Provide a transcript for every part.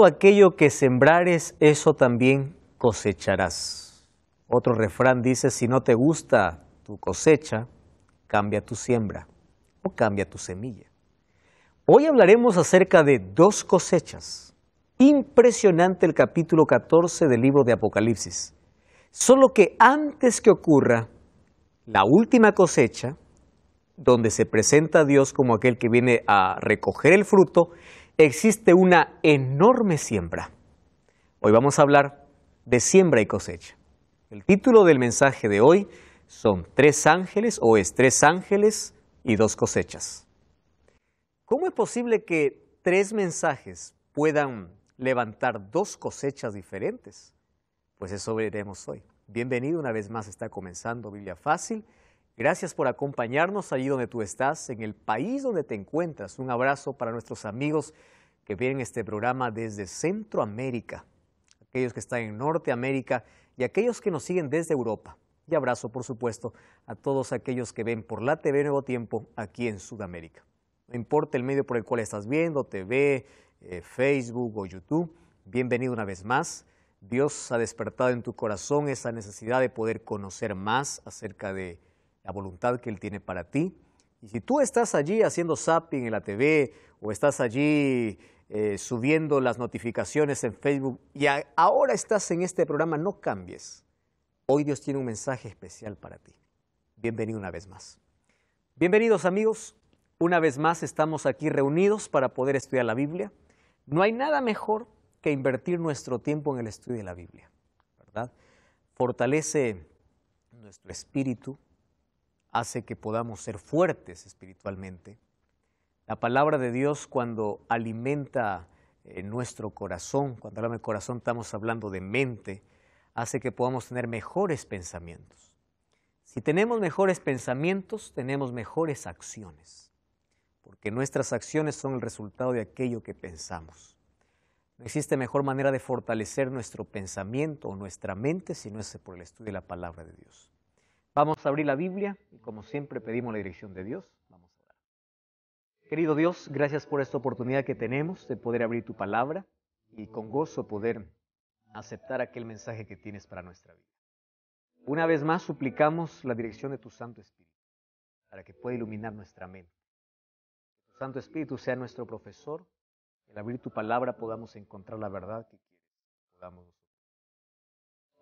todo aquello que sembrares, eso también cosecharás. Otro refrán dice, si no te gusta tu cosecha, cambia tu siembra o cambia tu semilla. Hoy hablaremos acerca de dos cosechas. Impresionante el capítulo 14 del libro de Apocalipsis. Solo que antes que ocurra la última cosecha, donde se presenta a Dios como aquel que viene a recoger el fruto, existe una enorme siembra. Hoy vamos a hablar de siembra y cosecha. El título del mensaje de hoy son Tres ángeles o es Tres ángeles y dos cosechas. ¿Cómo es posible que tres mensajes puedan levantar dos cosechas diferentes? Pues eso veremos hoy. Bienvenido una vez más, está comenzando Biblia Fácil. Gracias por acompañarnos allí donde tú estás, en el país donde te encuentras. Un abrazo para nuestros amigos que ven este programa desde Centroamérica, aquellos que están en Norteamérica y aquellos que nos siguen desde Europa. Y abrazo, por supuesto, a todos aquellos que ven por la TV Nuevo Tiempo aquí en Sudamérica. No importa el medio por el cual estás viendo, TV, eh, Facebook o YouTube, bienvenido una vez más. Dios ha despertado en tu corazón esa necesidad de poder conocer más acerca de la voluntad que Él tiene para ti. Y si tú estás allí haciendo zapping en la TV o estás allí eh, subiendo las notificaciones en Facebook y ahora estás en este programa, no cambies. Hoy Dios tiene un mensaje especial para ti. Bienvenido una vez más. Bienvenidos amigos. Una vez más estamos aquí reunidos para poder estudiar la Biblia. No hay nada mejor que invertir nuestro tiempo en el estudio de la Biblia, ¿verdad? Fortalece nuestro espíritu, hace que podamos ser fuertes espiritualmente. La palabra de Dios cuando alimenta eh, nuestro corazón, cuando hablamos de corazón estamos hablando de mente, hace que podamos tener mejores pensamientos. Si tenemos mejores pensamientos, tenemos mejores acciones, porque nuestras acciones son el resultado de aquello que pensamos. No existe mejor manera de fortalecer nuestro pensamiento o nuestra mente si no es por el estudio de la palabra de Dios. Vamos a abrir la Biblia y como siempre pedimos la dirección de Dios. Vamos a orar. Querido Dios, gracias por esta oportunidad que tenemos de poder abrir tu palabra y con gozo poder aceptar aquel mensaje que tienes para nuestra vida. Una vez más suplicamos la dirección de tu Santo Espíritu para que pueda iluminar nuestra mente. Santo Espíritu sea nuestro profesor, que al abrir tu palabra podamos encontrar la verdad que quieres. Podamos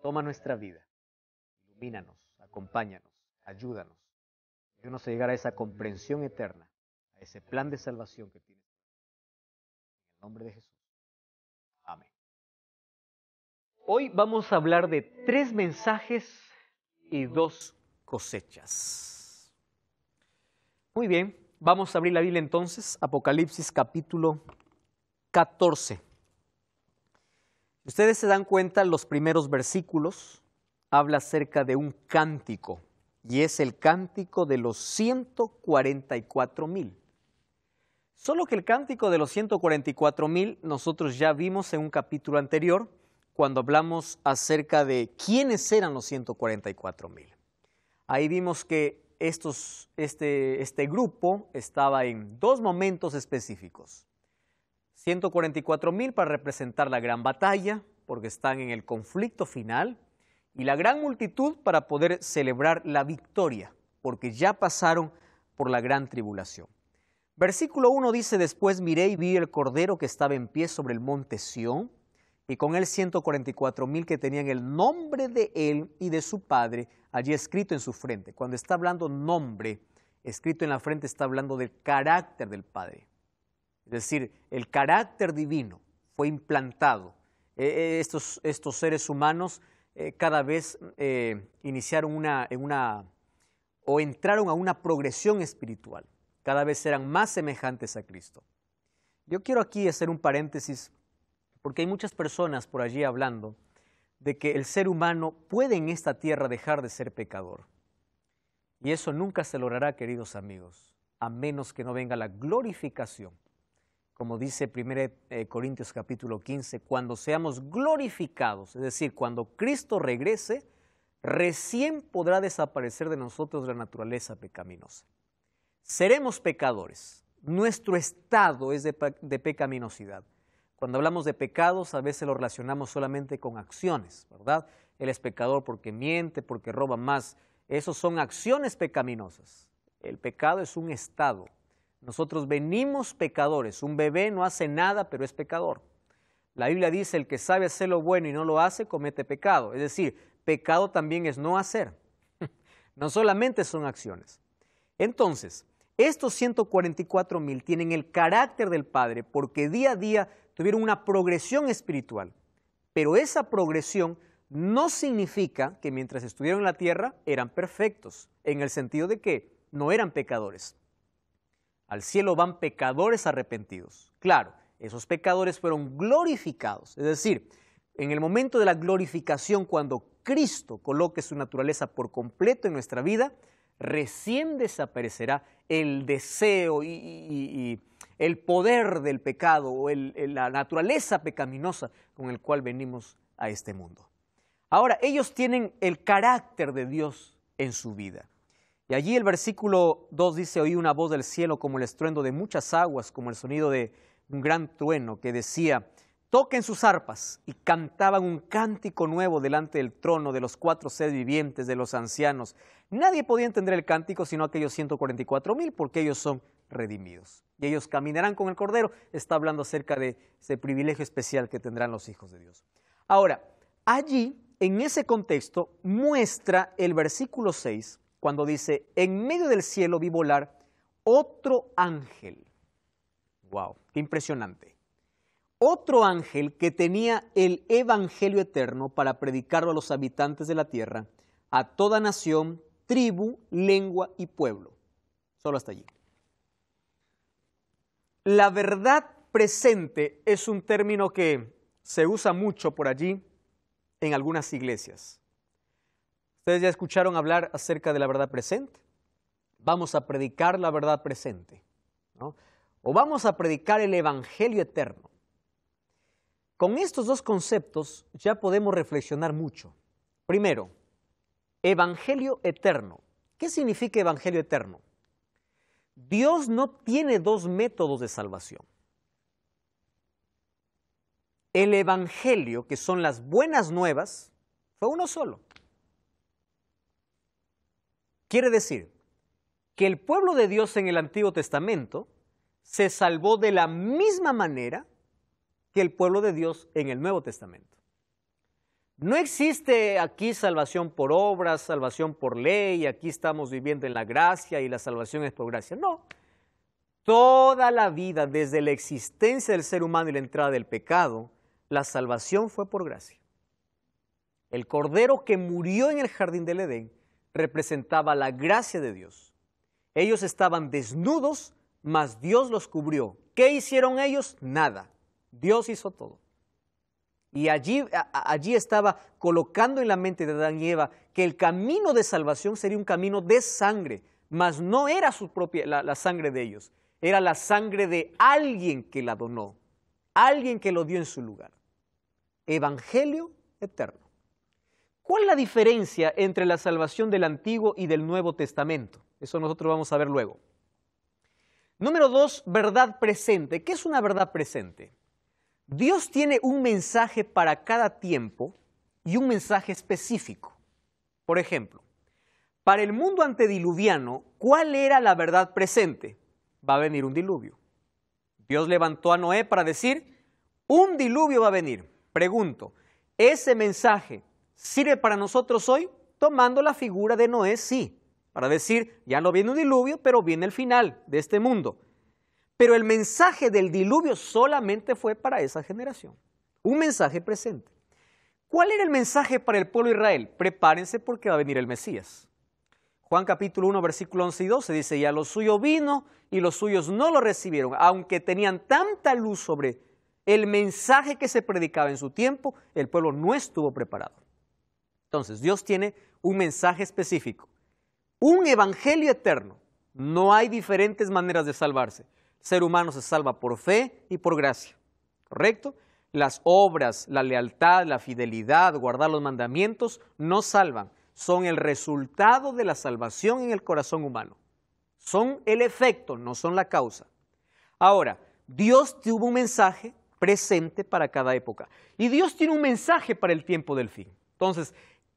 Toma nuestra vida, ilumínanos, acompáñanos, ayúdanos. Ayúdanos a llegar a esa comprensión eterna, a ese plan de salvación que tienes. En el nombre de Jesús. Amén. Hoy vamos a hablar de tres mensajes y dos cosechas. Muy bien, vamos a abrir la Biblia entonces, Apocalipsis capítulo 14. Ustedes se dan cuenta, los primeros versículos habla acerca de un cántico, y es el cántico de los 144 mil. Solo que el cántico de los 144 mil nosotros ya vimos en un capítulo anterior, cuando hablamos acerca de quiénes eran los 144 mil. Ahí vimos que estos, este, este grupo estaba en dos momentos específicos. 144 mil para representar la gran batalla, porque están en el conflicto final, y la gran multitud para poder celebrar la victoria, porque ya pasaron por la gran tribulación. Versículo 1 dice, después miré y vi el cordero que estaba en pie sobre el monte Sión, y con él 144 mil que tenían el nombre de él y de su padre allí escrito en su frente. Cuando está hablando nombre, escrito en la frente, está hablando del carácter del Padre. Es decir, el carácter divino fue implantado. Eh, eh, estos, estos, seres humanos eh, cada vez iniciaron una, una, o entraron a una progresión espiritual. Cada vez eran más semejantes a Cristo. Yo quiero aquí hacer un paréntesis porque hay muchas personas por allí hablando de que el ser humano puede en esta tierra dejar de ser pecador. Y eso nunca se logrará, queridos amigos, a menos que no venga la glorificación. Como dice 1 eh, Corintios capítulo 15, cuando seamos glorificados, es decir, cuando Cristo regrese, recién podrá desaparecer de nosotros la naturaleza pecaminosa. Seremos pecadores, nuestro estado es de pecaminosidad Cuando hablamos de pecados, a veces lo relacionamos solamente con acciones, ¿verdad? Él es pecador porque miente, porque roba más. Esos son acciones pecaminosas. El pecado es un estado. Nosotros venimos pecadores. Un bebé no hace nada, pero es pecador. La Biblia dice, el que sabe hacer lo bueno y no lo hace, comete pecado. Es decir, pecado también es no hacer. no solamente son acciones. Entonces, estos 144 mil tienen el carácter del Padre porque día a día tuvieron una progresión espiritual. Pero esa progresión no significa que mientras estuvieron en la tierra eran perfectos, en el sentido de que no eran pecadores. Al cielo van pecadores arrepentidos. Claro, esos pecadores fueron glorificados. Es decir, en el momento de la glorificación, cuando Cristo coloque su naturaleza por completo en nuestra vida, recién desaparecerá el deseo y, el poder del pecado o la naturaleza pecaminosa con el cual venimos a este mundo. Ahora, ellos tienen el carácter de Dios en su vida. Y allí el versículo 2 dice, oí una voz del cielo como el estruendo de muchas aguas, como el sonido de un gran trueno que decía, toquen sus arpas y cantaban un cántico nuevo delante del trono de los cuatro seres vivientes, de los ancianos. Nadie podía entender el cántico sino aquellos 144 mil porque ellos son redimidos. Y ellos caminarán con el Cordero. Está hablando acerca de ese privilegio especial que tendrán los hijos de Dios. Ahora, allí, en ese contexto, muestra el versículo 6 cuando dice, en medio del cielo vi volar otro ángel. ¡Wow! ¡Qué impresionante! otro ángel que tenía el Evangelio eterno para predicarlo a los habitantes de la tierra, a toda nación, tribu, lengua y pueblo. Solo hasta allí. La verdad presente es un término que se usa mucho por allí en algunas iglesias. Ustedes ya escucharon hablar acerca de la verdad presente. Vamos a predicar la verdad presente. O vamos a predicar el Evangelio eterno. Con estos dos conceptos ya podemos reflexionar mucho. Primero, Evangelio eterno. ¿Qué significa Evangelio eterno? Dios no tiene dos métodos de salvación. El Evangelio, que son las buenas nuevas, fue uno solo. Quiere decir que el pueblo de Dios en el Antiguo Testamento se salvó de la misma manera que el pueblo de Dios en el Nuevo Testamento. No existe aquí salvación por obras, salvación por ley, aquí estamos viviendo en la gracia y la salvación es por gracia. No. Toda la vida, desde la existencia del ser humano y la entrada del pecado, la salvación fue por gracia. El cordero que murió en el jardín del Edén representaba la gracia de Dios. Ellos estaban desnudos, mas Dios los cubrió. ¿Qué hicieron ellos? Nada. Dios hizo todo. Y allí, allí estaba colocando en la mente de Adán y Eva que el camino de salvación sería un camino de sangre, mas no era su propia, la, la sangre de ellos, era la sangre de alguien que la donó, alguien que lo dio en su lugar. Evangelio eterno. ¿Cuál es la diferencia entre la salvación del Antiguo y del Nuevo Testamento? Eso nosotros vamos a ver luego. Número dos, verdad presente. ¿Qué es una verdad presente? Dios tiene un mensaje para cada tiempo y un mensaje específico. Por ejemplo, para el mundo antediluviano, ¿cuál era la verdad presente? Va a venir un diluvio. Dios levantó a Noé para decir, un diluvio va a venir. Pregunto, ¿ese mensaje sirve para nosotros hoy? Tomando la figura de Noé, sí, para decir, ya no viene un diluvio, pero viene el final de este mundo. Pero el mensaje del diluvio solamente fue para esa generación. Un mensaje presente. ¿Cuál era el mensaje para el pueblo de Israel? Prepárense porque va a venir el Mesías. Juan capítulo 1, versículo 11 y 12 dice, y a los suyos vino y los suyos no lo recibieron, aunque tenían tanta luz sobre el mensaje que se predicaba en su tiempo, el pueblo no estuvo preparado. Entonces, Dios tiene un mensaje específico, un evangelio eterno. No hay diferentes maneras de salvarse ser humano se salva por fe y por gracia. ¿Correcto? Las obras, la lealtad, la fidelidad, guardar los mandamientos no salvan, son el resultado de la salvación en el corazón humano. Son el efecto, no son la causa. Ahora, Dios tuvo un mensaje presente para cada época. Y Dios tiene un mensaje para el tiempo del fin. Entonces,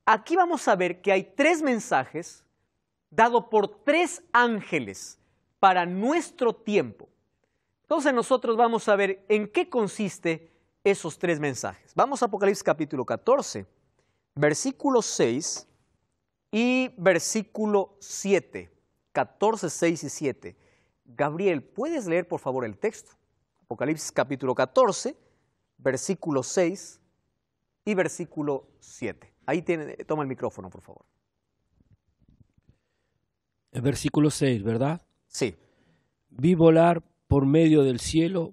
aquí vamos a ver que hay tres mensajes dados por tres ángeles para nuestro tiempo. Entonces nosotros vamos a ver en qué consiste esos tres mensajes. Vamos a Apocalipsis capítulo 14, versículo 6 y versículo 7. 14, 6 y 7. Gabriel, ¿puedes leer por favor el texto? Apocalipsis capítulo 14, versículo 6 y versículo 7. Ahí tiene, toma el micrófono, por favor. El versículo 6, ¿verdad? Sí. Vi volar por medio del cielo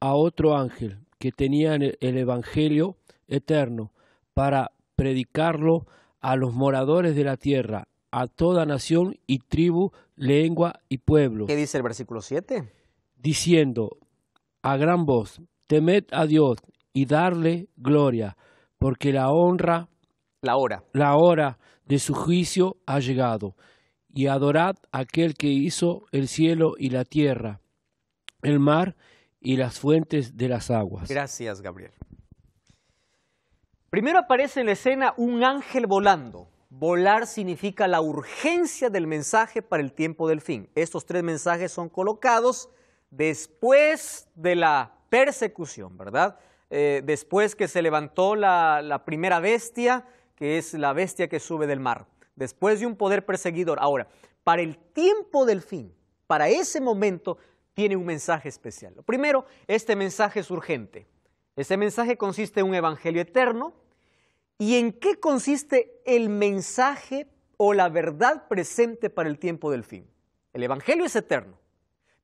a otro ángel que tenía el Evangelio eterno para predicarlo a los moradores de la tierra, a toda nación y tribu, lengua y pueblo. ¿Qué dice el versículo 7? Diciendo a gran voz, temed a Dios y darle gloria, porque la honra, la hora, la hora de su juicio ha llegado, y adorad a aquel que hizo el cielo y la tierra, el mar y las fuentes de las aguas. Gracias, Gabriel. Primero aparece en la escena un ángel volando. Volar significa la urgencia del mensaje para el tiempo del fin. Estos tres mensajes son colocados después de la persecución, ¿verdad? Eh, después que se levantó la, la primera bestia, que es la bestia que sube del mar. Después de un poder perseguidor. Ahora, para el tiempo del fin, para ese momento, tiene un mensaje especial. Lo primero, este mensaje es urgente. Ese mensaje consiste en un evangelio eterno ¿Y en qué consiste el mensaje o la verdad presente para el tiempo del fin? El Evangelio es eterno,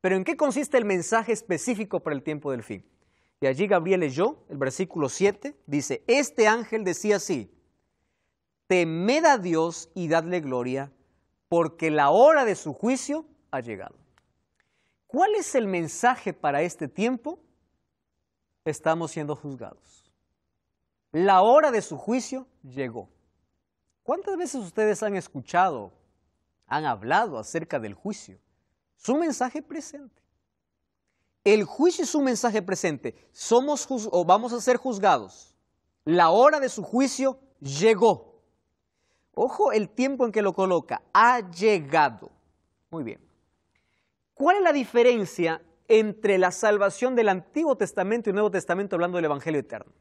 pero ¿en qué consiste el mensaje específico para el tiempo del fin? Y allí Gabriel leyó el versículo 7, dice, este ángel decía así, temed a Dios y dadle gloria, porque la hora de su juicio ha llegado. ¿Cuál es el mensaje para este tiempo? Estamos siendo juzgados. La hora de su juicio llegó. ¿Cuántas veces ustedes han escuchado, han hablado acerca del juicio? Su mensaje presente. El juicio es un mensaje presente. Somos o vamos a ser juzgados. La hora de su juicio llegó. Ojo el tiempo en que lo coloca. Ha llegado. Muy bien. ¿Cuál es la diferencia entre la salvación del Antiguo Testamento y el Nuevo Testamento hablando del Evangelio eterno?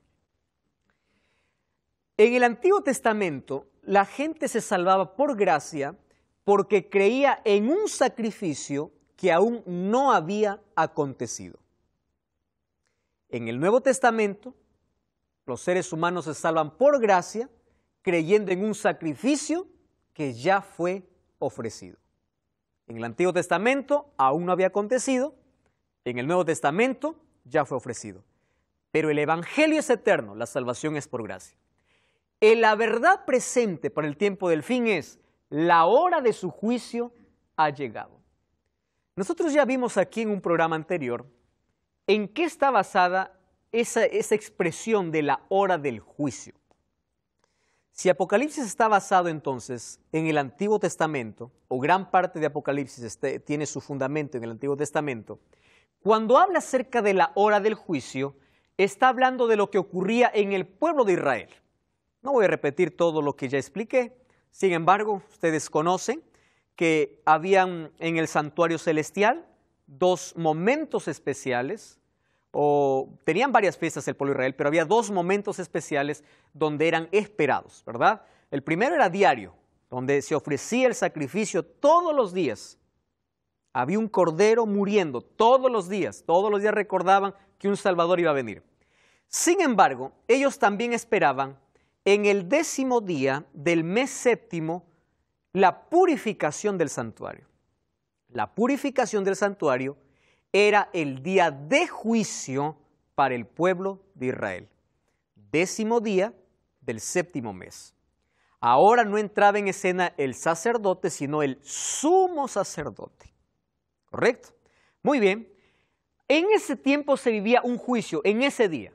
En el Antiguo Testamento, la gente se salvaba por gracia porque creía en un sacrificio que aún no había acontecido. En el Nuevo Testamento, los seres humanos se salvan por gracia creyendo en un sacrificio que ya fue ofrecido. En el Antiguo Testamento aún no había acontecido, en el Nuevo Testamento ya fue ofrecido. Pero el Evangelio es eterno, la salvación es por gracia. La verdad presente para el tiempo del fin es, la hora de su juicio ha llegado. Nosotros ya vimos aquí en un programa anterior en qué está basada esa, esa expresión de la hora del juicio. Si Apocalipsis está basado entonces en el Antiguo Testamento, o gran parte de Apocalipsis este, tiene su fundamento en el Antiguo Testamento, cuando habla acerca de la hora del juicio, está hablando de lo que ocurría en el pueblo de Israel. No voy a repetir todo lo que ya expliqué. Sin embargo, ustedes conocen que habían en el santuario celestial dos momentos especiales, o tenían varias fiestas el pueblo Israel, pero había dos momentos especiales donde eran esperados, ¿verdad? El primero era diario, donde se ofrecía el sacrificio todos los días. Había un cordero muriendo todos los días, todos los días recordaban que un Salvador iba a venir. Sin embargo, ellos también esperaban en el décimo día del mes séptimo la purificación del santuario. La purificación del santuario era el día de juicio para el pueblo de Israel. Décimo día del séptimo mes. Ahora no entraba en escena el sacerdote, sino el sumo sacerdote. ¿Correcto? Muy bien. En ese tiempo se vivía un juicio, en ese día.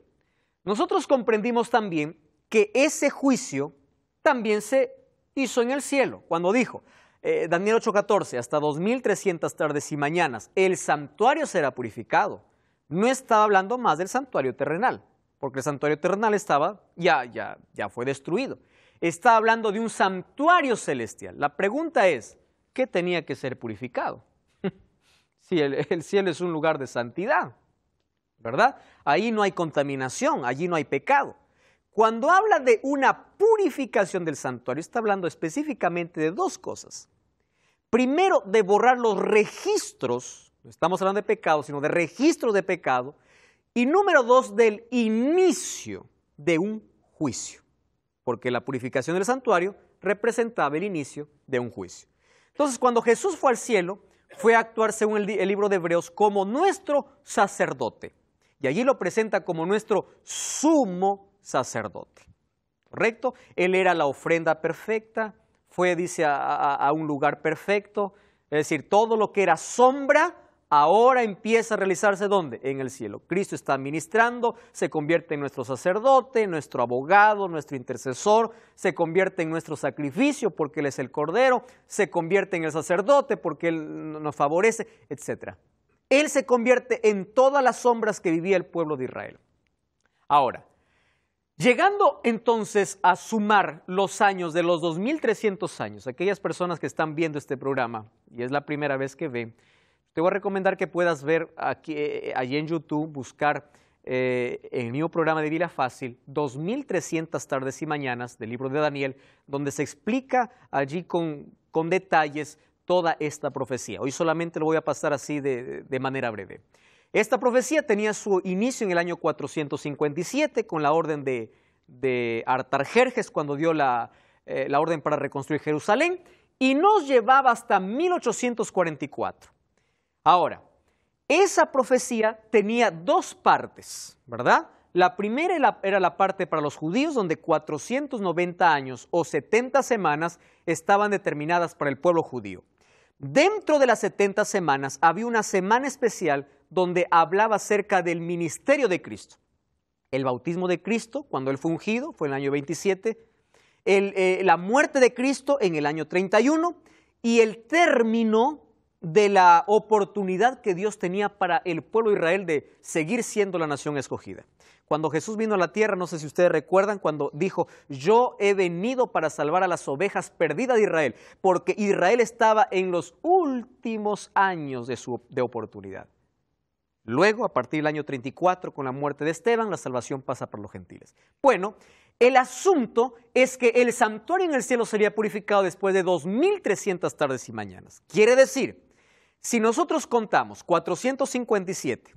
Nosotros comprendimos también que ese juicio también se hizo en el cielo, cuando dijo, eh, Daniel 8:14, hasta 2300 tardes y mañanas, el santuario será purificado, no estaba hablando más del santuario terrenal, porque el santuario terrenal estaba, ya, ya, ya fue destruido. Está hablando de un santuario celestial. La pregunta es, ¿qué tenía que ser purificado? si el cielo es un lugar de santidad, ¿verdad? Ahí no hay contaminación, allí no hay pecado. Cuando habla de una purificación del santuario, está hablando específicamente de dos cosas. Primero, de borrar los registros, no estamos hablando de pecado, sino de registros de pecado. Y número dos, del inicio de un juicio, porque la purificación del santuario representaba el inicio de un juicio. Entonces, cuando Jesús fue al cielo, fue a actuar según el, el libro de Hebreos como nuestro sacerdote. Y allí lo presenta como nuestro sumo sacerdote. ¿Correcto? Él era la ofrenda perfecta, fue, dice, a, un lugar perfecto. Es decir, todo lo que era sombra, ahora empieza a realizarse ¿dónde? En el cielo. Cristo está ministrando, se convierte en nuestro sacerdote, nuestro abogado, nuestro intercesor, se convierte en nuestro sacrificio porque Él es el Cordero, se convierte en el sacerdote porque Él nos favorece, etc. Él se convierte en todas las sombras que vivía el pueblo de Israel. Ahora, Llegando entonces a sumar los años de los 2300 años, aquellas personas que están viendo este programa y es la primera vez que ven, te voy a recomendar que puedas ver aquí, eh, allí en YouTube, buscar eh, el mismo programa de Vida Fácil, 2300 tardes y mañanas del libro de Daniel, donde se explica allí con, detalles toda esta profecía. Hoy solamente lo voy a pasar así de manera breve. Esta profecía tenía su inicio en el año 457 con la orden de, Artarjerjes cuando dio eh, la, orden para reconstruir Jerusalén y nos llevaba hasta 1844. Ahora, esa profecía tenía dos partes, ¿verdad? La primera era la parte para los judíos, donde 490 años o 70 semanas estaban determinadas para el pueblo judío. Dentro de las 70 semanas había una semana especial donde hablaba acerca del ministerio de Cristo. El bautismo de Cristo, cuando él fue ungido, fue en el año 27, eh, la muerte de Cristo en el año 31 y el término de la oportunidad que Dios tenía para el pueblo de Israel de seguir siendo la nación escogida. Cuando Jesús vino a la tierra, no sé si ustedes recuerdan, cuando dijo, yo he venido para salvar a las ovejas perdidas de Israel, porque Israel estaba en los últimos años de, su, de oportunidad. Luego, a partir del año 34, con la muerte de Esteban, la salvación pasa por los gentiles. Bueno, el asunto es que el santuario en el cielo sería purificado después de 2.300 tardes y mañanas. Quiere decir, si nosotros contamos 457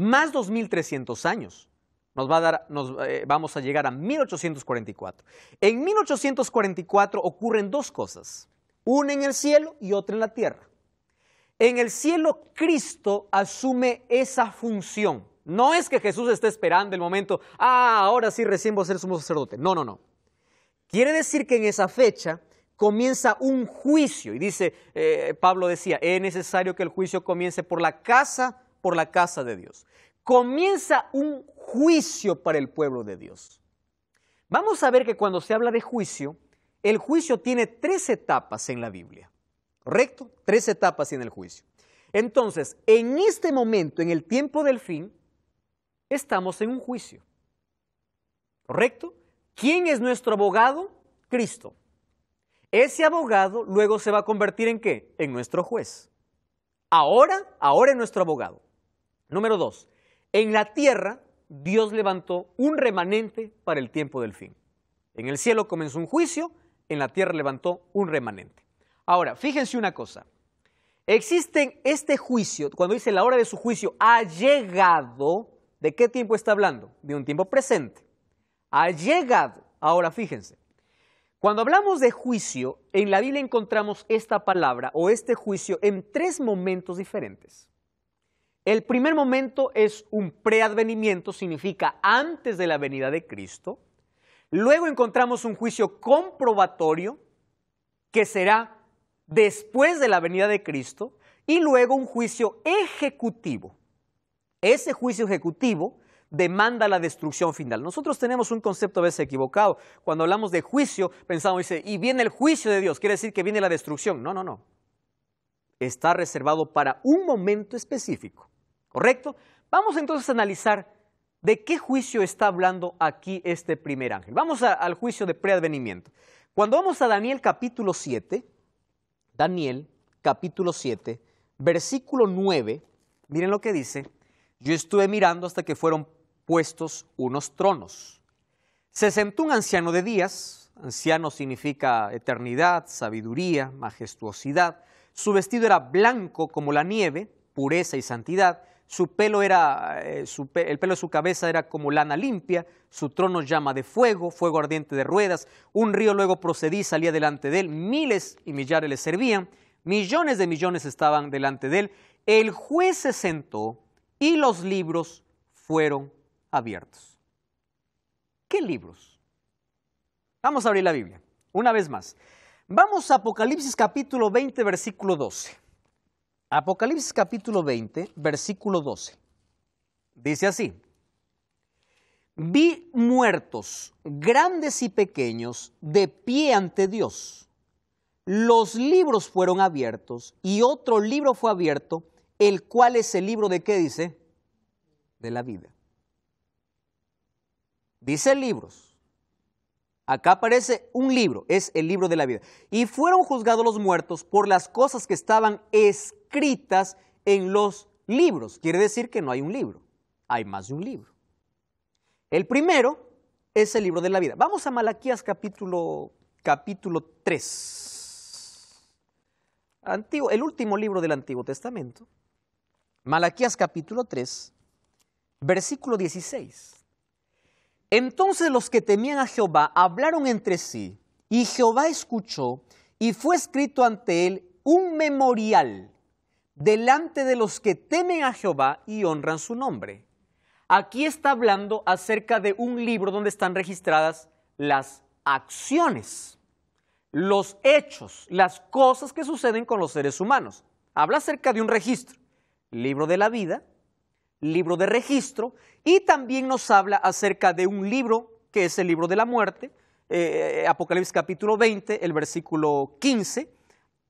más 2.300 años, nos va a dar, nos, eh, vamos a llegar a 1844. En 1844 ocurren dos cosas, una en el cielo y otra en la tierra. En el cielo Cristo asume esa función. No es que Jesús esté esperando el momento, ah, ahora sí recién voy a ser sumo sacerdote. No, no, no. Quiere decir que en esa fecha comienza un juicio. Y dice, eh, Pablo decía, es necesario que el juicio comience por la casa, por la casa de Dios. Comienza un juicio para el pueblo de Dios. Vamos a ver que cuando se habla de juicio, el juicio tiene tres etapas en la Biblia. ¿Correcto? Tres etapas en el juicio. Entonces, en este momento, en el tiempo del fin, estamos en un juicio. ¿Correcto? ¿Quién es nuestro abogado? Cristo. Ese abogado luego se va a convertir en qué? En nuestro juez. Ahora, ahora es nuestro abogado. Número dos, en la tierra Dios levantó un remanente para el tiempo del fin. En el cielo comenzó un juicio, en la tierra levantó un remanente. Ahora, fíjense una cosa. Existe este juicio, cuando dice la hora de su juicio ha llegado, ¿de qué tiempo está hablando? De un tiempo presente. Ha llegado. Ahora, fíjense. Cuando hablamos de juicio, en la Biblia encontramos esta palabra o este juicio en tres momentos diferentes. El primer momento es un preadvenimiento, significa antes de la venida de Cristo. Luego encontramos un juicio comprobatorio, que será después de la venida de Cristo y luego un juicio ejecutivo. Ese juicio ejecutivo demanda la destrucción final. Nosotros tenemos un concepto a veces equivocado. Cuando hablamos de juicio, pensamos, dice, y viene el juicio de Dios, quiere decir que viene la destrucción. No, no, no. Está reservado para un momento específico. ¿Correcto? Vamos entonces a analizar de qué juicio está hablando aquí este primer ángel. Vamos al juicio de preadvenimiento. Cuando vamos a Daniel capítulo 7, Daniel capítulo 7, versículo 9, miren lo que dice, yo estuve mirando hasta que fueron puestos unos tronos. Se sentó un anciano de días, anciano significa eternidad, sabiduría, majestuosidad, su vestido era blanco como la nieve, pureza y santidad, su pelo era, eh, el pelo de su cabeza era como lana limpia, su trono llama de fuego, fuego ardiente de ruedas, un río luego procedí, salía delante de él, miles y millares le servían, millones de millones estaban delante de él, el juez se sentó y los libros fueron abiertos. ¿Qué libros? Vamos a abrir la Biblia, una vez más. Vamos a Apocalipsis capítulo 20, versículo 12. Apocalipsis capítulo 20, versículo 12. Dice así, vi muertos, grandes y pequeños, de pie ante Dios. Los libros fueron abiertos y otro libro fue abierto, el cual es el libro de qué dice? De la vida. Dice libros. Acá aparece un libro, es el libro de la vida. Y fueron juzgados los muertos por las cosas que estaban escritas en los libros. Quiere decir que no hay un libro, hay más de un libro. El primero es el libro de la vida. Vamos a Malaquías capítulo, capítulo 3. Antiguo, el último libro del Antiguo Testamento. Malaquías capítulo 3, versículo 16. Entonces los que temían a Jehová hablaron entre sí, y Jehová escuchó, y fue escrito ante él un memorial delante de los que temen a Jehová y honran su nombre. Aquí está hablando acerca de un libro donde están registradas las acciones, los hechos, las cosas que suceden con los seres humanos. Habla acerca de un registro, libro de la vida, libro de registro, y también nos habla acerca de un libro que es el libro de la muerte, eh, Apocalipsis capítulo 20, el versículo 15.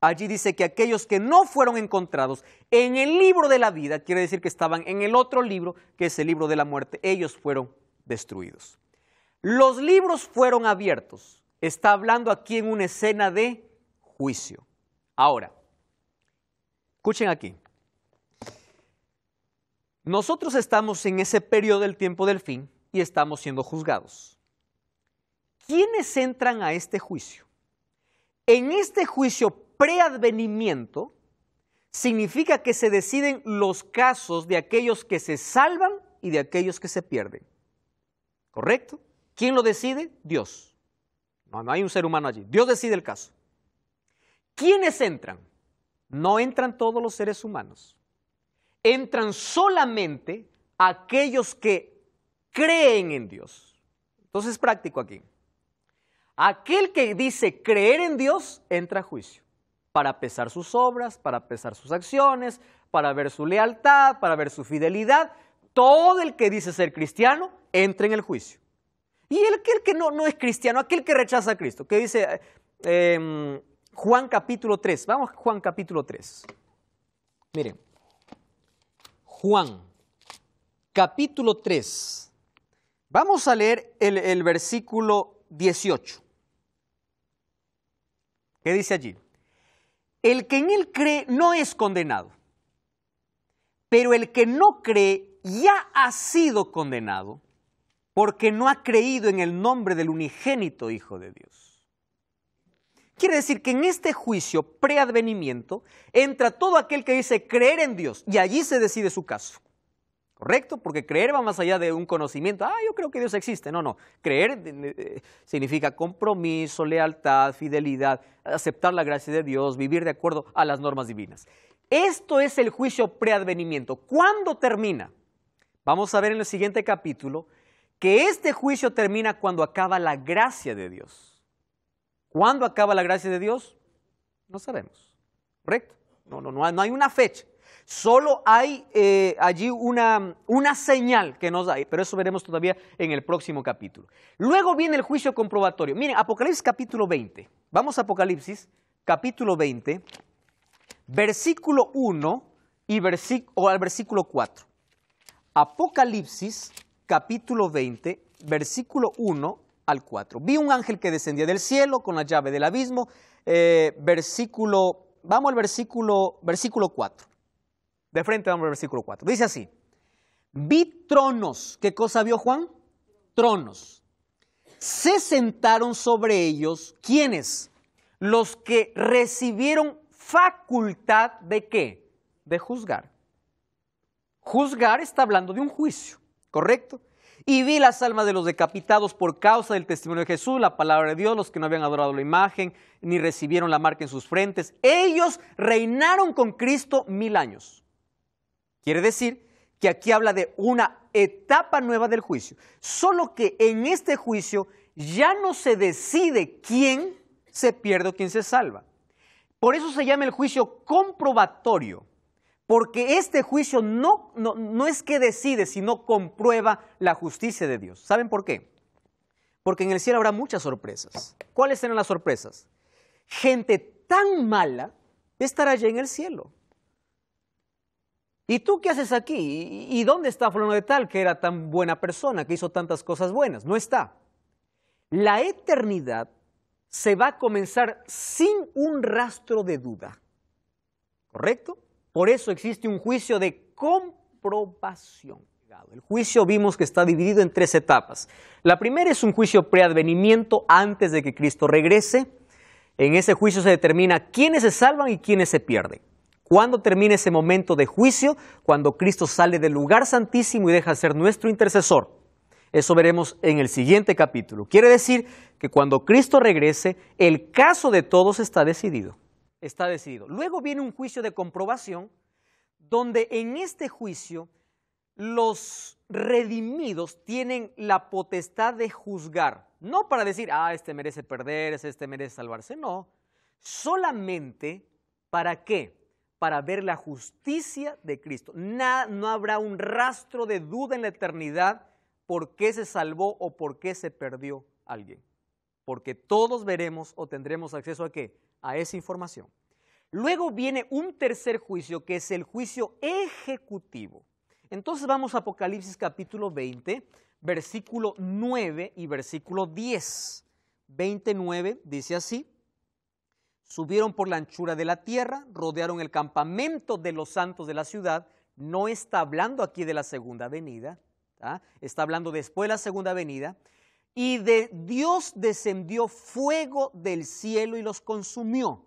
Allí dice que aquellos que no fueron encontrados en el libro de la vida, quiere decir que estaban en el otro libro, que es el libro de la muerte, ellos fueron destruidos. Los libros fueron abiertos. Está hablando aquí en una escena de juicio. Ahora, escuchen aquí. Nosotros estamos en ese periodo del tiempo del fin y estamos siendo juzgados. ¿Quiénes entran a este juicio? En este juicio preadvenimiento significa que se deciden los casos de aquellos que se salvan y de aquellos que se pierden. ¿Correcto? ¿Quién lo decide? Dios. No, no hay un ser humano allí. Dios decide el caso. ¿Quiénes entran? No entran todos los seres humanos entran solamente aquellos que creen en Dios. Entonces es práctico aquí. Aquel que dice creer en Dios entra a juicio para pesar sus obras, para pesar sus acciones, para ver su lealtad, para ver su fidelidad. Todo el que dice ser cristiano entra en el juicio. Y el que, no, es cristiano, aquel que rechaza a Cristo, que dice em, Juan capítulo 3, vamos a Juan capítulo 3. Miren, Juan, capítulo 3. Vamos a leer el, versículo 18. ¿Qué dice allí? El que en él cree no es condenado, pero el que no cree ya ha sido condenado porque no ha creído en el nombre del unigénito Hijo de Dios. Quiere decir que en este juicio preadvenimiento entra todo aquel que dice creer en Dios y allí se decide su caso. ¿Correcto? Porque creer va más allá de un conocimiento. Ah, yo creo que Dios existe. No, no. Creer eh, eh, significa compromiso, lealtad, fidelidad, aceptar la gracia de Dios, vivir de acuerdo a las normas divinas. Esto es el juicio preadvenimiento. ¿Cuándo termina? Vamos a ver en el siguiente capítulo que este juicio termina cuando acaba la gracia de Dios. ¿Cuándo acaba la gracia de Dios? No sabemos. ¿Correcto? No, no, no, hay una fecha. Solo hay eh, allí una, una señal que nos da, pero eso veremos todavía en el próximo capítulo. Luego viene el juicio comprobatorio. Miren, Apocalipsis capítulo 20. Vamos a Apocalipsis capítulo 20, versículo 1 y o al versículo 4. Apocalipsis capítulo 20, versículo 1 al 4. Vi un ángel que descendía del cielo con la llave del abismo. Eh, versículo, vamos al versículo, versículo 4. De frente vamos al versículo 4. Dice así, vi tronos. ¿Qué cosa vio Juan? Tronos. Se sentaron sobre ellos, ¿quiénes? Los que recibieron facultad de qué? De juzgar. Juzgar está hablando de un juicio. ¿correcto? Y vi las almas de los decapitados por causa del testimonio de Jesús, la palabra de Dios, los que no habían adorado la imagen, ni recibieron la marca en sus frentes. Ellos reinaron con Cristo mil años. Quiere decir que aquí habla de una etapa nueva del juicio. Solo que en este juicio ya no se decide quién se pierde o quién se salva. Por eso se llama el juicio comprobatorio porque este juicio no, no, es que decide, sino comprueba la justicia de Dios. ¿Saben por qué? Porque en el cielo habrá muchas sorpresas. ¿Cuáles serán las sorpresas? Gente tan mala estará allá en el cielo. ¿Y tú qué haces aquí? ¿Y dónde está fulano de tal que era tan buena persona, que hizo tantas cosas buenas? No está. La eternidad se va a comenzar sin un rastro de duda. ¿Correcto? Por eso existe un juicio de comprobación. El juicio vimos que está dividido en tres etapas. La primera es un juicio preadvenimiento antes de que Cristo regrese. En ese juicio se determina quiénes se salvan y quiénes se pierden. ¿Cuándo termina ese momento de juicio? Cuando Cristo sale del lugar santísimo y deja de ser nuestro intercesor. Eso veremos en el siguiente capítulo. Quiere decir que cuando Cristo regrese, el caso de todos está decidido está decidido. Luego viene un juicio de comprobación, donde en este juicio los redimidos tienen la potestad de juzgar, no para decir, ah, este merece perder, este merece salvarse, no, solamente para qué? Para ver la justicia de Cristo. no habrá un rastro de duda en la eternidad por qué se salvó o por qué se perdió alguien. Porque todos veremos o tendremos acceso a qué? A esa información. Luego viene un tercer juicio que es el juicio ejecutivo. Entonces vamos a Apocalipsis capítulo 20, versículo 9 y versículo 10. 29 dice así, subieron por la anchura de la tierra, rodearon el campamento de los santos de la ciudad, no está hablando aquí de la segunda venida, está hablando después de la segunda venida, y de Dios descendió fuego del cielo y los consumió.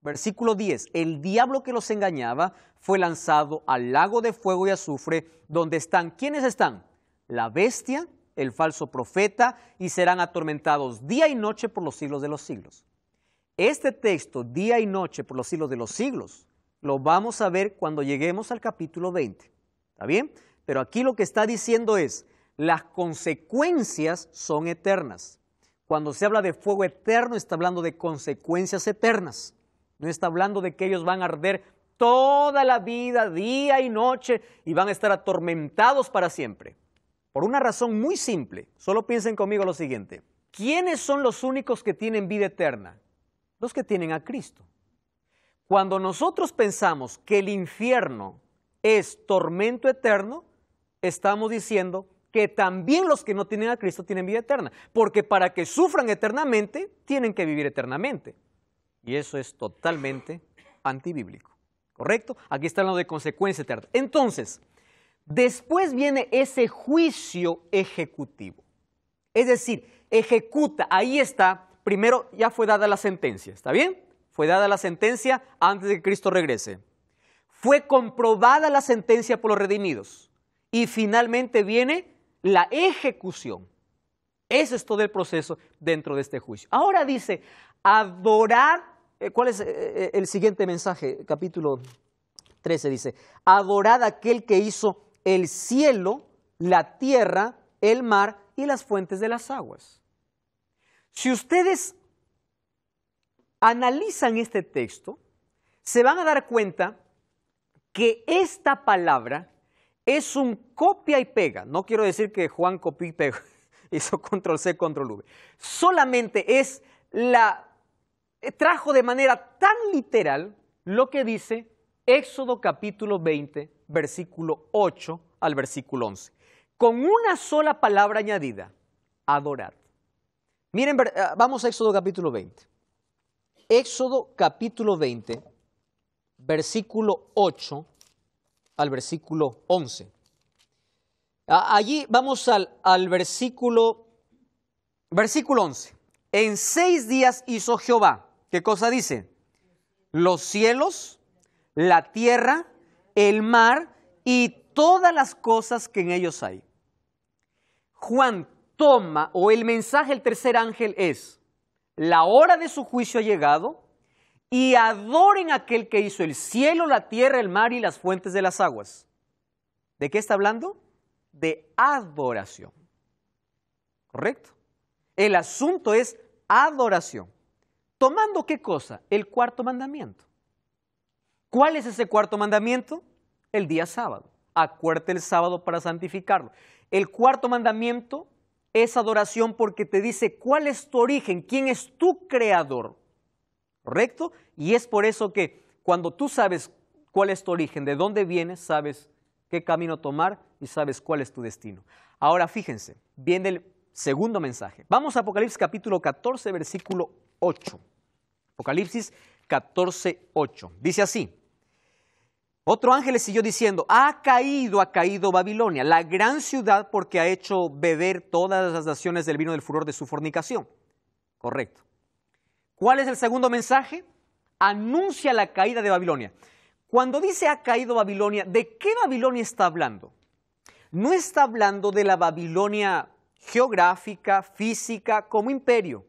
Versículo 10, el diablo que los engañaba fue lanzado al lago de fuego y azufre, donde están, ¿quiénes están? La bestia, el falso profeta, y serán atormentados día y noche por los siglos de los siglos. Este texto, día y noche por los siglos de los siglos, lo vamos a ver cuando lleguemos al capítulo 20. ¿Está bien? Pero aquí lo que está diciendo es, las consecuencias son eternas. Cuando se habla de fuego eterno, está hablando de consecuencias eternas. No está hablando de que ellos van a arder toda la vida, día y noche, y van a estar atormentados para siempre. Por una razón muy simple. Solo piensen conmigo lo siguiente. ¿Quiénes son los únicos que tienen vida eterna? Los que tienen a Cristo. Cuando nosotros pensamos que el infierno es tormento eterno, estamos diciendo que también los que no tienen a Cristo tienen vida eterna, porque para que sufran eternamente, tienen que vivir eternamente. Y eso es totalmente antibíblico, ¿correcto? Aquí está hablando de consecuencia eterna. Entonces, después viene ese juicio ejecutivo. Es decir, ejecuta, ahí está, primero ya fue dada la sentencia, ¿está bien? Fue dada la sentencia antes de que Cristo regrese. Fue comprobada la sentencia por los redimidos. Y finalmente viene la ejecución. Ese es todo el proceso dentro de este juicio. Ahora dice, adorar, eh, ¿cuál es eh, eh, el siguiente mensaje? Capítulo 13 dice, adorad aquel que hizo el cielo, la tierra, el mar y las fuentes de las aguas. Si ustedes analizan este texto, se van a dar cuenta que esta palabra es un copia y pega. No quiero decir que Juan copió y pegó, hizo control C, control V. Solamente es la, eh, trajo de manera tan literal lo que dice Éxodo capítulo 20, versículo 8 al versículo 11. Con una sola palabra añadida, adorar. Miren, eh, vamos a Éxodo capítulo 20. Éxodo capítulo 20, versículo 8 al versículo 11. Allí vamos al, al versículo, versículo 11. En seis días hizo Jehová. ¿Qué cosa dice? Los cielos, la tierra, el mar y todas las cosas que en ellos hay. Juan toma, o el mensaje del tercer ángel es, la hora de su juicio ha llegado y adoren aquel que hizo el cielo, la tierra, el mar y las fuentes de las aguas. ¿De qué está hablando? De adoración. ¿Correcto? El asunto es adoración. ¿Tomando qué cosa? El cuarto mandamiento. ¿Cuál es ese cuarto mandamiento? El día sábado. Acuérdate el sábado para santificarlo. El cuarto mandamiento es adoración porque te dice cuál es tu origen, quién es tu creador. ¿Correcto? Y es por eso que cuando tú sabes cuál es tu origen, de dónde vienes, sabes qué camino tomar y sabes cuál es tu destino. Ahora fíjense, viene el segundo mensaje. Vamos a Apocalipsis capítulo 14, versículo 8. Apocalipsis 14, 8. Dice así. Otro ángel le siguió diciendo, ha caído, ha caído Babilonia, la gran ciudad porque ha hecho beber todas las naciones del vino del furor de su fornicación. Correcto. ¿Cuál es el segundo mensaje? Anuncia la caída de Babilonia. Cuando dice ha caído Babilonia, ¿de qué Babilonia está hablando? No está hablando de la Babilonia geográfica, física, como imperio.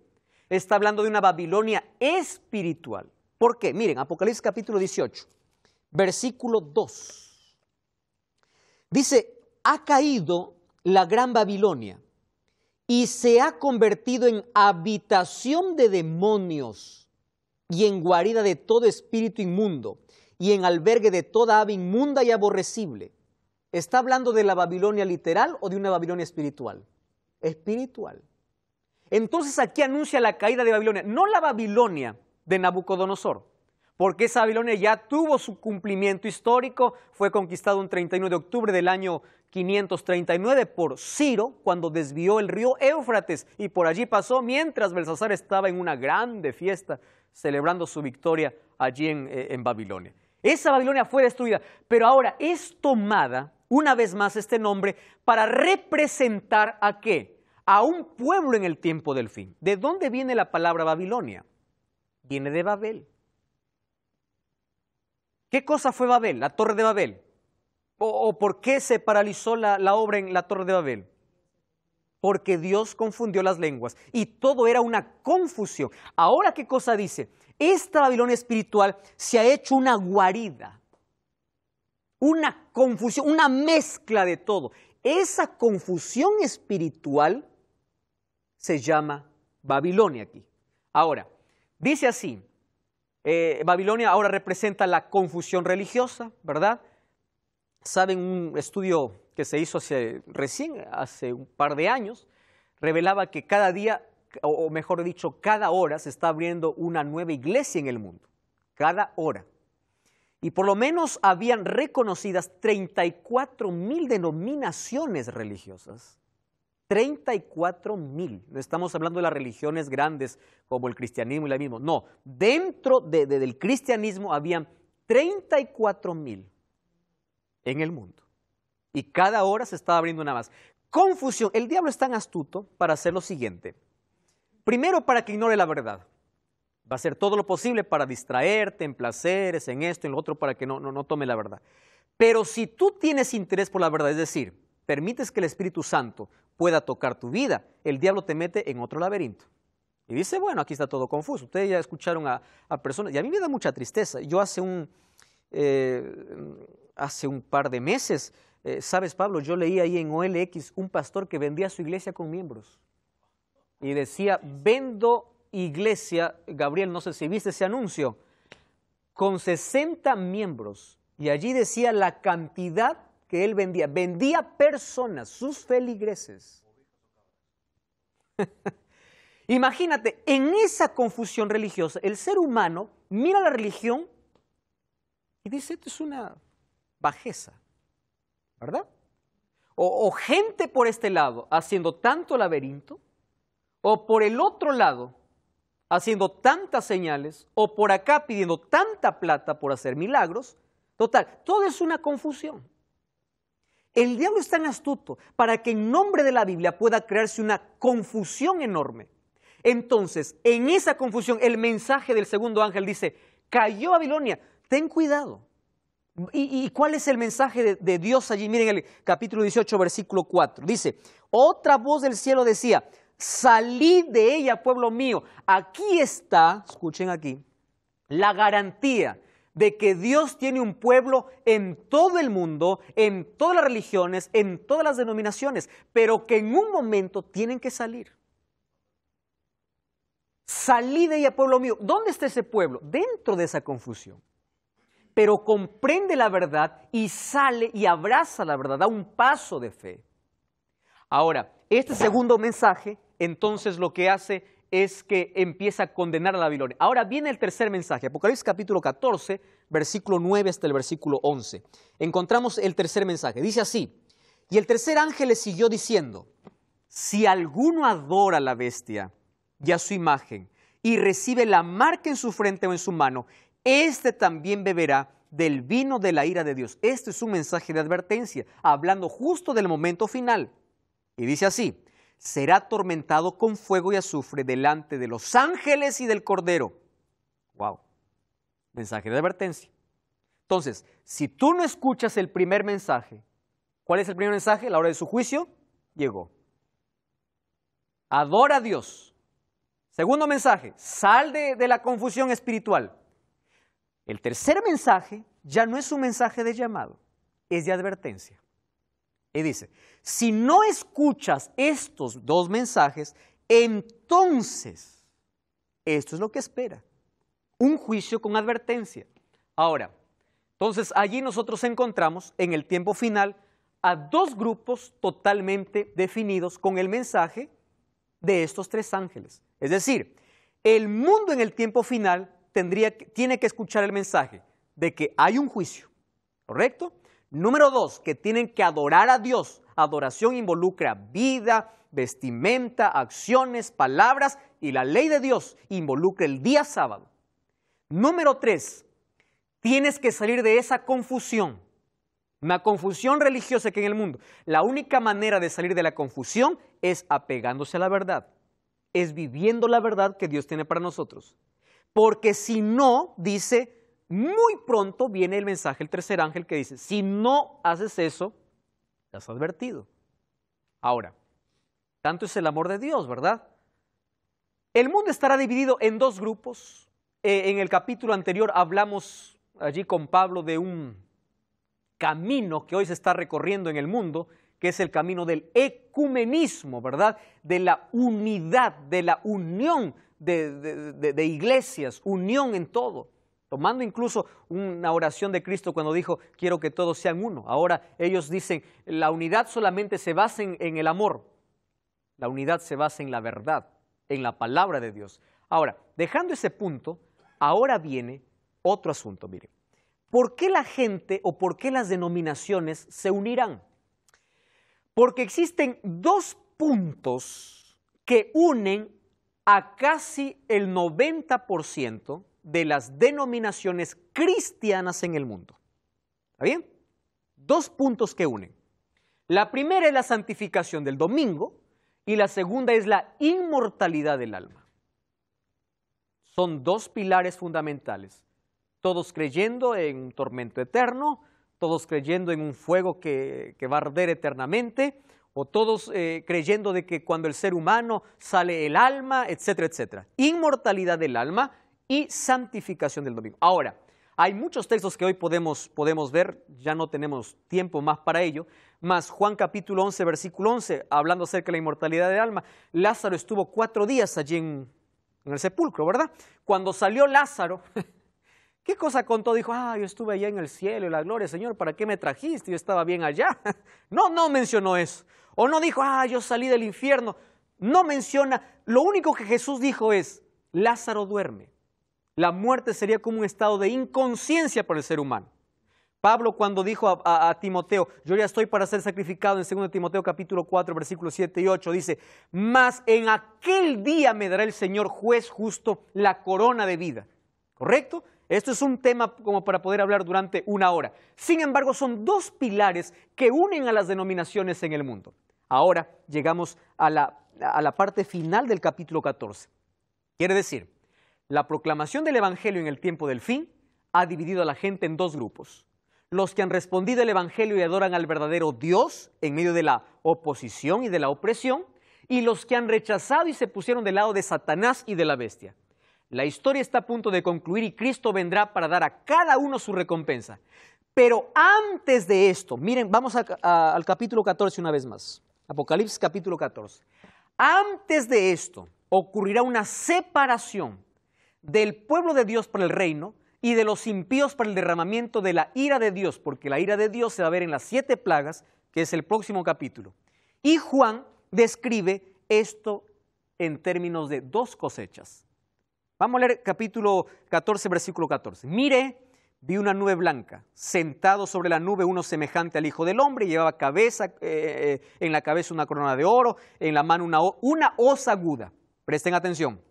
Está hablando de una Babilonia espiritual. ¿Por qué? Miren, Apocalipsis capítulo 18 versículo 2. Dice, ha caído la gran Babilonia y se ha convertido en habitación de demonios y en guarida de todo espíritu inmundo y en albergue de toda ave inmunda y aborrecible. ¿Está hablando de la Babilonia literal o de una Babilonia espiritual? Espiritual. Entonces aquí anuncia la caída de Babilonia, no la Babilonia de Nabucodonosor, porque Babilonia ya tuvo su cumplimiento histórico, fue conquistado un 31 de octubre del año 539 por Ciro cuando desvió el río Éufrates y por allí pasó mientras Belsasar estaba en una grande fiesta celebrando su victoria allí en, eh, en Babilonia. Esa Babilonia fue destruida, pero ahora es tomada una vez más este nombre para representar a qué? A un pueblo en el tiempo del fin. ¿De dónde viene la palabra Babilonia? Viene de Babel. ¿Qué cosa fue Babel, la torre de Babel? ¿O, por qué se paralizó la, la obra en la torre de Babel? Porque Dios confundió las lenguas y todo era una confusión. Ahora, ¿qué cosa dice? Esta Babilonia espiritual se ha hecho una guarida, una confusión, una mezcla de todo. Esa confusión espiritual se llama Babilonia aquí. Ahora, dice así, eh, Babilonia ahora representa la confusión religiosa, ¿verdad? Saben, un estudio que se hizo hace, recién, hace un par de años, revelaba que cada día, o mejor dicho, cada hora se está abriendo una nueva iglesia en el mundo. Cada hora. Y por lo menos habían reconocidas 34 mil denominaciones religiosas 34 mil. No estamos hablando de las religiones grandes como el cristianismo y la misma. No, dentro del cristianismo habían 34 mil en el mundo. Y cada hora se estaba abriendo una más. Confusión. El diablo es tan astuto para hacer lo siguiente. Primero, para que ignore la verdad. Va a hacer todo lo posible para distraerte en placeres, en esto, en lo otro, para que no, no, no tome la verdad. Pero si tú tienes interés por la verdad, es decir, permites que el Espíritu Santo pueda tocar tu vida, el diablo te mete en otro laberinto. Y dice, bueno, aquí está todo confuso. Ustedes ya escucharon a, personas, y a mí me da mucha tristeza. Yo hace un, eh, hace un par de meses, eh, sabes Pablo, yo leí ahí en OLX un pastor que vendía su iglesia con miembros. Y decía, vendo iglesia, Gabriel, no sé si viste ese anuncio, con 60 miembros. Y allí decía la cantidad que él vendía. Vendía personas, sus feligreses. Imagínate, en esa confusión religiosa, el ser humano mira la religión y dice, esto es una bajeza, ¿verdad? o, gente por este lado haciendo tanto laberinto, o por el otro lado haciendo tantas señales, o por acá pidiendo tanta plata por hacer milagros. Total, todo es una confusión. El diablo es tan astuto para que en nombre de la Biblia pueda crearse una confusión enorme. Entonces, en esa confusión, el mensaje del segundo ángel dice, cayó Babilonia, ten cuidado. ¿Y, cuál es el mensaje de, de, Dios allí? Miren el capítulo 18, versículo 4. Dice, otra voz del cielo decía, salid de ella, pueblo mío. Aquí está, escuchen aquí, la garantía de que Dios tiene un pueblo en todo el mundo, en todas las religiones, en todas las denominaciones, pero que en un momento tienen que salir. Salid de ella, pueblo mío. ¿Dónde está ese pueblo? Dentro de esa confusión pero comprende la verdad y sale y abraza la verdad, da un paso de fe. Ahora, este segundo mensaje, entonces lo que hace es que empieza a condenar a Babilonia. Ahora viene el tercer mensaje, Apocalipsis capítulo 14, versículo 9 hasta el versículo 11. Encontramos el tercer mensaje. Dice así, y el tercer ángel le siguió diciendo, si alguno adora a la bestia y a su imagen y recibe la marca en su frente o en su mano este también beberá del vino de la ira de Dios. Este es un mensaje de advertencia, hablando justo del momento final. Y dice así, será atormentado con fuego y azufre delante de los ángeles y del Cordero. Wow, mensaje de advertencia. Entonces, si tú no escuchas el primer mensaje, ¿cuál es el primer mensaje? La hora de su juicio llegó. Adora a Dios. Segundo mensaje, sal de, de la confusión espiritual. El tercer mensaje ya no es un mensaje de llamado, es de advertencia. Y dice, si no escuchas estos dos mensajes, entonces, esto es lo que espera, un juicio con advertencia. Ahora, entonces allí nosotros encontramos en el tiempo final a dos grupos totalmente definidos con el mensaje de estos tres ángeles. Es decir, el mundo en el tiempo final tiene que escuchar el mensaje de que hay un juicio, ¿correcto? Número dos, que tienen que adorar a Dios. Adoración involucra vida, vestimenta, acciones, palabras y la ley de Dios involucra el día sábado. Número tres, tienes que salir de esa confusión, una confusión religiosa que en el mundo. La única manera de salir de la confusión es apegándose a la verdad, es viviendo la verdad que Dios tiene para nosotros. Porque si no, dice, muy pronto viene el mensaje, el tercer ángel que dice, si no haces eso, te has advertido. Ahora, tanto es el amor de Dios, ¿verdad? El mundo estará dividido en dos grupos. Eh, en el capítulo anterior hablamos allí con Pablo de un camino que hoy se está recorriendo en el mundo, que es el camino del ecumenismo, ¿verdad? De la unidad, de la unión de, iglesias, unión en todo tomando incluso una oración de Cristo cuando dijo, quiero que todos sean uno. Ahora ellos dicen, la unidad solamente se basa en, el amor, la unidad se basa en la verdad, en la palabra de Dios. Ahora, dejando ese punto, ahora viene otro asunto, mire. ¿Por qué la gente o por qué las denominaciones se unirán? Porque existen dos puntos que unen a casi el 90% de las denominaciones cristianas en el mundo. ¿Está bien? Dos puntos que unen. La primera es la santificación del domingo y la segunda es la inmortalidad del alma. Son dos pilares fundamentales. Todos creyendo en un tormento eterno, todos creyendo en un fuego que, que va a arder eternamente, o todos eh, creyendo de que cuando el ser humano sale el alma, etcétera, etcétera. Inmortalidad del alma y santificación del domingo. Ahora, hay muchos textos que hoy podemos, podemos ver, ya no tenemos tiempo más para ello, más Juan capítulo 11, versículo 11, hablando acerca de la inmortalidad del alma, Lázaro estuvo cuatro días allí en, el sepulcro, ¿verdad? Cuando salió Lázaro, ¿Qué cosa contó? Dijo, ah, yo estuve allá en el cielo y la gloria, Señor, ¿para qué me trajiste? Yo estaba bien allá. No, no mencionó eso. O no dijo, ah, yo salí del infierno. No menciona. Lo único que Jesús dijo es, Lázaro duerme. La muerte sería como un estado de inconsciencia para el ser humano. Pablo cuando dijo a, Timoteo, yo ya estoy para ser sacrificado en 2 Timoteo capítulo 4 versículos 7 y 8, dice, mas en aquel día me dará el Señor juez justo la corona de vida. ¿Correcto? Esto es un tema como para poder hablar durante una hora. Sin embargo, son dos pilares que unen a las denominaciones en el mundo. Ahora llegamos a la, a la parte final del capítulo 14. Quiere decir, la proclamación del Evangelio en el tiempo del fin ha dividido a la gente en dos grupos los que han respondido al Evangelio y adoran al verdadero Dios en medio de la oposición y de la opresión, y los que han rechazado y se pusieron del lado de Satanás y de la bestia. La historia está a punto de concluir y Cristo vendrá para dar a cada uno su recompensa. Pero antes de esto, miren, vamos al capítulo 14 una vez más. Apocalipsis capítulo 14. Antes de esto ocurrirá una separación del pueblo de Dios por el reino y de los impíos para el derramamiento de la ira de Dios, porque la ira de Dios se va a ver en las siete plagas, que es el próximo capítulo. Y Juan describe esto en términos de dos cosechas. Vamos a leer capítulo 14, versículo 14. Mire, vi una nube blanca, sentado sobre la nube uno semejante al Hijo del Hombre, llevaba cabeza, eh, eh, en la cabeza una corona de oro, en la mano una, una hoz aguda. Presten atención.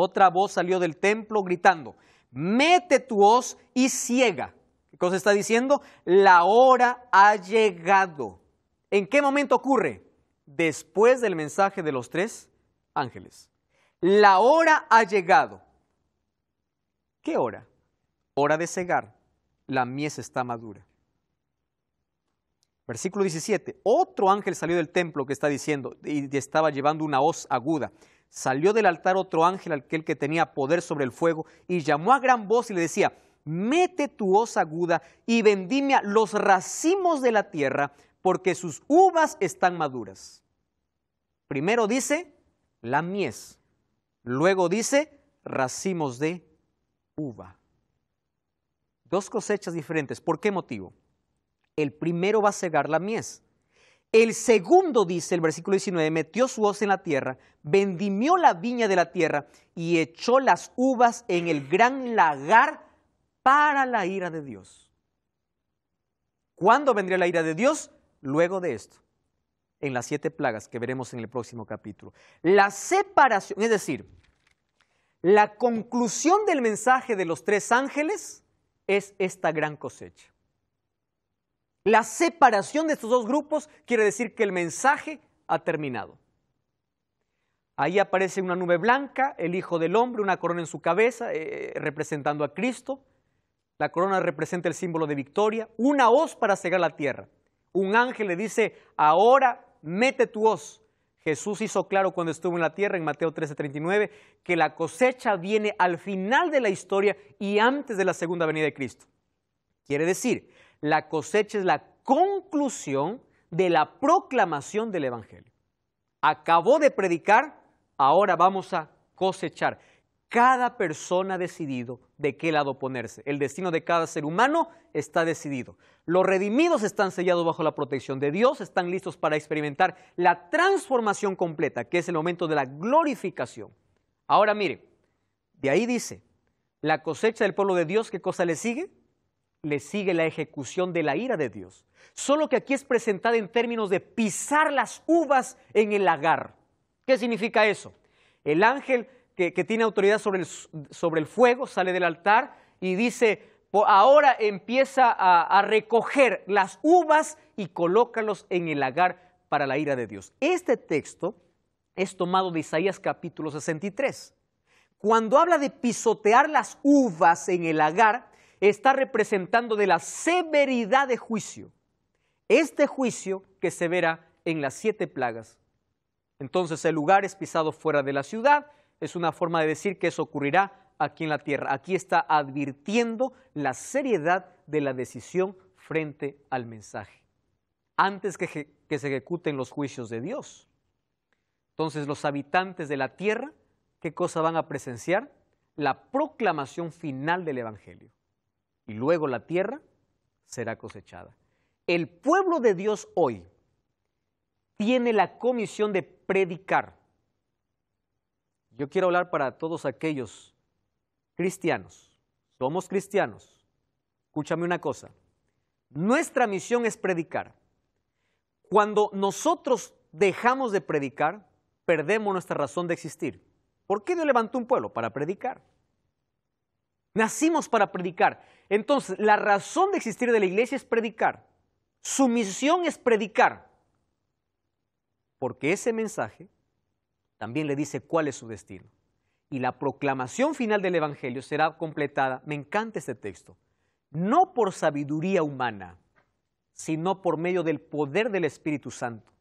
Otra voz salió del templo gritando, mete tu hoz y ciega. ¿Qué cosa está diciendo? La hora ha llegado. ¿En qué momento ocurre? Después del mensaje de los tres ángeles. La hora ha llegado. ¿Qué hora? Hora de cegar. La mies está madura. Versículo 17. Otro ángel salió del templo que está diciendo y estaba llevando una hoz aguda salió del altar otro ángel, aquel que tenía poder sobre el fuego, y llamó a gran voz y le decía, mete tu hoz aguda y vendimia los racimos de la tierra, porque sus uvas están maduras. Primero dice la mies, luego dice racimos de uva. Dos cosechas diferentes. ¿Por qué motivo? El primero va a cegar la mies el segundo, dice el versículo 19, metió su hoz en la tierra, vendimió la viña de la tierra y echó las uvas en el gran lagar para la ira de Dios. ¿Cuándo vendría la ira de Dios? Luego de esto, en las siete plagas que veremos en el próximo capítulo. La separación, es decir, la conclusión del mensaje de los tres ángeles es esta gran cosecha. La separación de estos dos grupos quiere decir que el mensaje ha terminado. Ahí aparece una nube blanca, el Hijo del Hombre, una corona en su cabeza, eh, representando a Cristo. La corona representa el símbolo de victoria, una hoz para cegar la tierra. Un ángel le dice, ahora mete tu hoz. Jesús hizo claro cuando estuvo en la tierra, en Mateo 13:39, que la cosecha viene al final de la historia y antes de la segunda venida de Cristo. Quiere decir la cosecha es la conclusión de la proclamación del Evangelio. Acabó de predicar, ahora vamos a cosechar. Cada persona ha decidido de qué lado ponerse. El destino de cada ser humano está decidido. Los redimidos están sellados bajo la protección de Dios, están listos para experimentar la transformación completa, que es el momento de la glorificación. Ahora mire, de ahí dice, la cosecha del pueblo de Dios, ¿qué cosa le sigue? Le sigue la ejecución de la ira de Dios. Solo que aquí es presentada en términos de pisar las uvas en el lagar. ¿Qué significa eso? El ángel que, tiene autoridad sobre el, sobre el, fuego sale del altar y dice, ahora empieza a, a recoger las uvas y colócalos en el lagar para la ira de Dios. Este texto es tomado de Isaías capítulo 63. Cuando habla de pisotear las uvas en el lagar, está representando de la severidad de juicio. Este juicio que se verá en las siete plagas. Entonces el lugar es pisado fuera de la ciudad, es una forma de decir que eso ocurrirá aquí en la tierra. Aquí está advirtiendo la seriedad de la decisión frente al mensaje, antes que, que se ejecuten los juicios de Dios. Entonces los habitantes de la tierra, ¿qué cosa van a presenciar? La proclamación final del Evangelio y luego la tierra será cosechada. El pueblo de Dios hoy tiene la comisión de predicar. Yo quiero hablar para todos aquellos cristianos. Somos cristianos. Escúchame una cosa. Nuestra misión es predicar. Cuando nosotros dejamos de predicar, perdemos nuestra razón de existir. ¿Por qué Dios levantó un pueblo? Para predicar. Nacimos para predicar. Entonces, la razón de existir de la iglesia es predicar. Su misión es predicar. Porque ese mensaje también le dice cuál es su destino. Y la proclamación final del Evangelio será completada, me encanta este texto, no por sabiduría humana, sino por medio del poder del Espíritu Santo.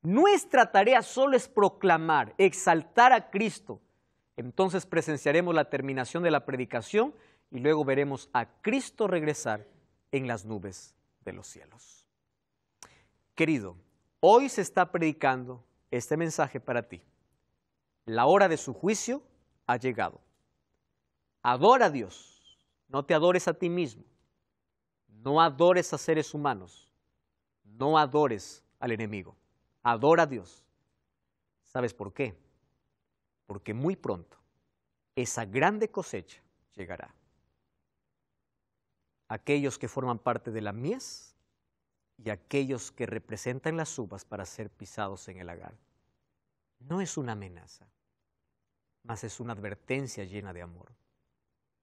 Nuestra tarea solo es proclamar, exaltar a Cristo. Entonces presenciaremos la terminación de la predicación y luego veremos a Cristo regresar en las nubes de los cielos. Querido, hoy se está predicando este mensaje para ti. La hora de su juicio ha llegado. Adora a Dios, no te adores a ti mismo. No adores a seres humanos. No adores al enemigo. Adora a Dios. ¿Sabes por qué? Porque muy pronto esa grande cosecha llegará. Aquellos que forman parte de la mies y aquellos que representan las uvas para ser pisados en el lagar. No es una amenaza, mas es una advertencia llena de amor.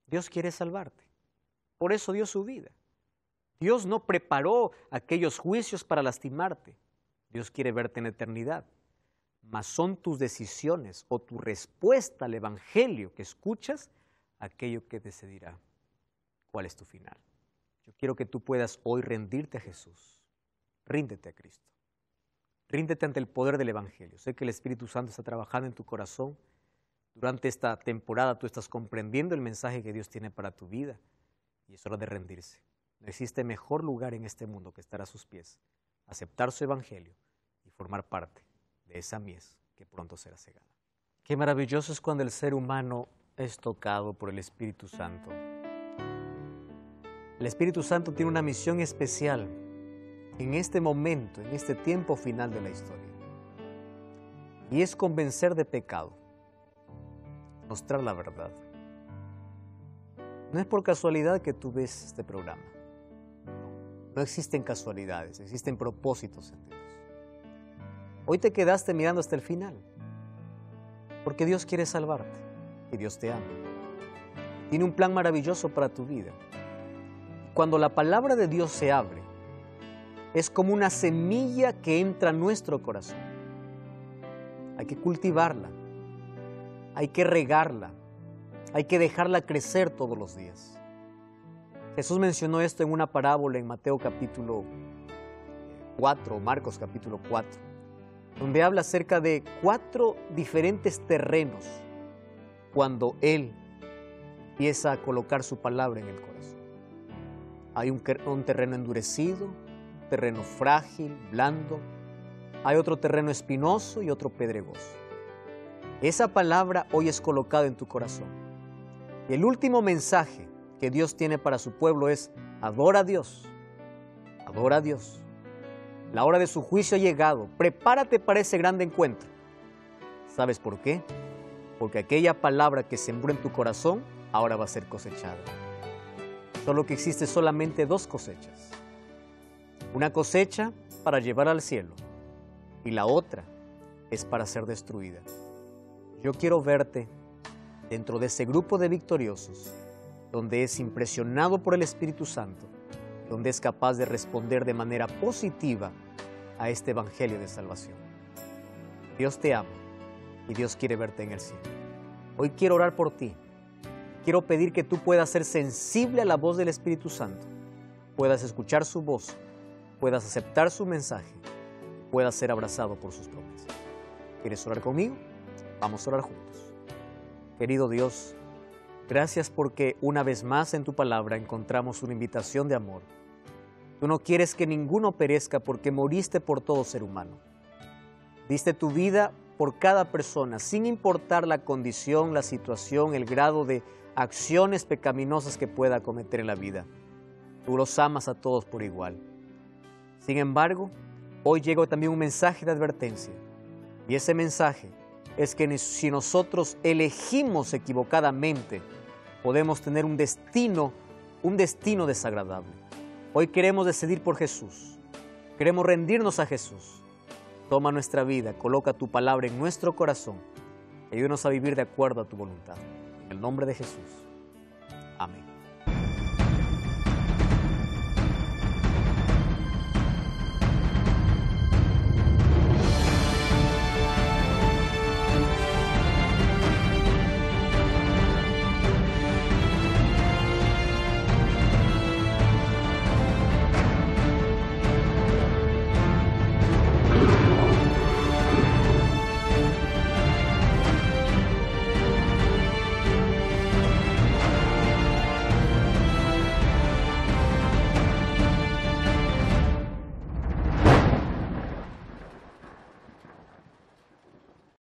Dios quiere salvarte. Por eso dio su vida. Dios no preparó aquellos juicios para lastimarte. Dios quiere verte en eternidad. Mas son tus decisiones o tu respuesta al Evangelio que escuchas aquello que decidirá cuál es tu final. Yo quiero que tú puedas hoy rendirte a Jesús. Ríndete a Cristo. Ríndete ante el poder del Evangelio. Sé que el Espíritu Santo está trabajando en tu corazón. Durante esta temporada tú estás comprendiendo el mensaje que Dios tiene para tu vida y es hora de rendirse. No existe mejor lugar en este mundo que estar a sus pies, aceptar su evangelio y formar parte de esa mies que pronto será cegada. Qué maravilloso es cuando el ser humano es tocado por el Espíritu Santo. El Espíritu Santo tiene una misión especial en este momento, en este tiempo final de la historia. Y es convencer de pecado, mostrar la verdad. No es por casualidad que tú ves este programa. No existen casualidades, existen propósitos en Dios. Hoy te quedaste mirando hasta el final, porque Dios quiere salvarte y Dios te ama. Tiene un plan maravilloso para tu vida. Cuando la palabra de Dios se abre, es como una semilla que entra a nuestro corazón. Hay que cultivarla, hay que regarla, hay que dejarla crecer todos los días. Jesús mencionó esto en una parábola en Mateo capítulo 4, Marcos capítulo 4, donde habla acerca de cuatro diferentes terrenos cuando Él empieza a colocar su palabra en el corazón. Hay un, terreno endurecido, terreno frágil, blando, hay otro terreno espinoso y otro pedregoso. Esa palabra hoy es colocada en tu corazón. El último mensaje que Dios tiene para su pueblo es adora a Dios, adora a Dios. La hora de su juicio ha llegado, prepárate para ese grande encuentro. ¿Sabes por qué? Porque aquella palabra que sembró en tu corazón ahora va a ser cosechada. Solo que existe solamente dos cosechas. Una cosecha para llevar al cielo y la otra es para ser destruida. Yo quiero verte dentro de ese grupo de victoriosos donde es impresionado por el Espíritu Santo, donde es capaz de responder de manera positiva a este Evangelio de salvación. Dios te ama y Dios quiere verte en el cielo. Hoy quiero orar por ti. Quiero pedir que tú puedas ser sensible a la voz del Espíritu Santo, puedas escuchar su voz, puedas aceptar su mensaje, puedas ser abrazado por sus promesas. ¿Quieres orar conmigo? Vamos a orar juntos. Querido Dios, Gracias porque una vez más en tu palabra encontramos una invitación de amor. Tú no quieres que ninguno perezca porque moriste por todo ser humano. Diste tu vida por cada persona, sin importar la condición, la situación, el grado de acciones pecaminosas que pueda cometer en la vida. Tú los amas a todos por igual. Sin embargo, hoy llega también un mensaje de advertencia. Y ese mensaje es que si nosotros elegimos equivocadamente podemos tener un destino, un destino desagradable. Hoy queremos decidir por Jesús. Queremos rendirnos a Jesús. Toma nuestra vida, coloca tu palabra en nuestro corazón. Ayúdanos a vivir de acuerdo a tu voluntad. En el nombre de Jesús.